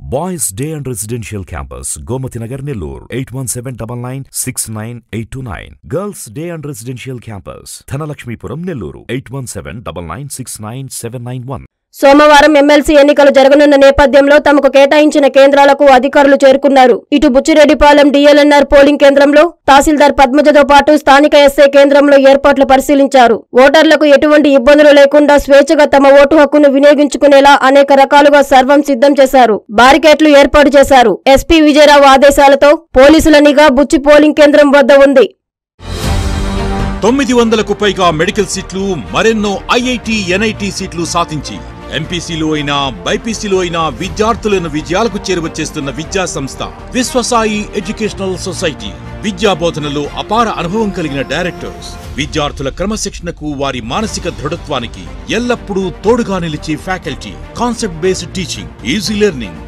Boys Day and Residential Campus, Gomatinagar Nellore, 817-99-69829. Girls Day and Residential Campus, Thanalakshmipuram Nellore, 817 991 సోమవారం MLC ఎన్నికలు జరగనున్న నేపథ్యంలో తమకు కేటాయించిన కేంద్రాలకు అధికారులు చేరుకున్నారు. ఇటు బుచ్చిరెడ్డిపాలెం డిఎల్ఎన్ఆర్ పోలింగ్ కేంద్రంలో తహసీల్దార్ పద్మజతో పాటు స్థానిక ఎస్ఐ కేంద్రంలో ఏర్పాట్లు పరిశీలించారు. ఓటర్లకు ఎటువంటి ఇబ్బందులు లేకుండా స్వేచ్ఛగా తమ ఓటు హక్కును వినియోగించుకునేలా అనేక రకాలుగా సర్వం సిద్ధం చేశారు. బారికేట్లు ఏర్పాటు చేశారు. ఎస్పీ విజయరావు ఆదేశాలతో పోలీసుల నిఘా బుచ్చి పోలింగ్ కేంద్రం వద్ద ఉంది. తొమ్మిది వందలకు పైగా మెడికల్ సీట్లు మరెన్నో ఐఐటి ఎన్ఐటి సీట్లు సాధించి ఎంపీసీలో అయినా బైపీసీలో అయినా విద్యార్థులను విజయాలకు చేరువచేస్తున్న విద్యా సంస్థ విశ్వసాయి ఎడ్యుకేషనల్ సొసైటీ. విద్యా బోధనలో అపార అనుభవం కలిగిన డైరెక్టర్స్. విద్యార్థుల క్రమశిక్షణకు వారి మానసిక దృఢత్వానికి ఎల్లప్పుడూ తోడుగా నిలిచే faculty. Concept based teaching easy learning